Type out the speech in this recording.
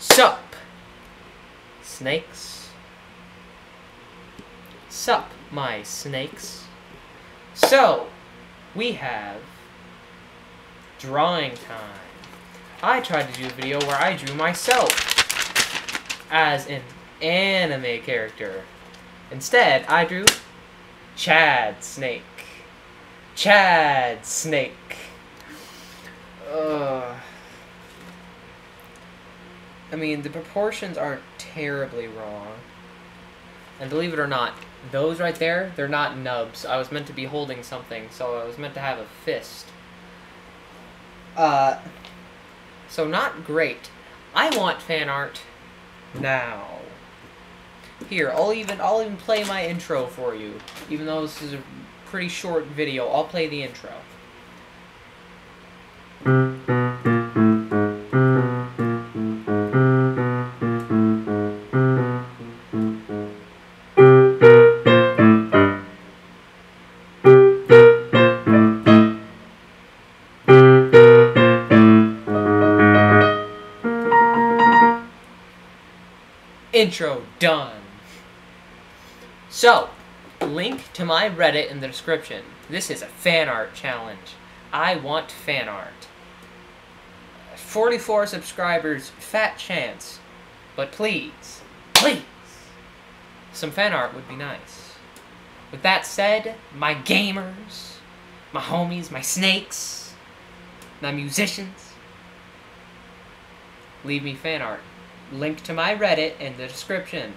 Sup, snakes. Sup, my snakes. So, we have drawing time. I tried to do a video where I drew myself as an anime character. Instead, I drew Chad Snake. Chad Snake. I mean, the proportions aren't terribly wrong. And believe it or not, those right there, they're not nubs. I was meant to be holding something, so I was meant to have a fist. Uh, so not great. I want fan art now. Here, I'll even I'll even play my intro for you. Even though this is a pretty short video, I'll play the intro. Intro done. So, link to my Reddit in the description. This is a fan art challenge. I want fan art. 44 subscribers, fat chance. But please, please, some fan art would be nice. With that said, my gamers, my homies, my snakes, my musicians, leave me fan art. Link to my Reddit in the description.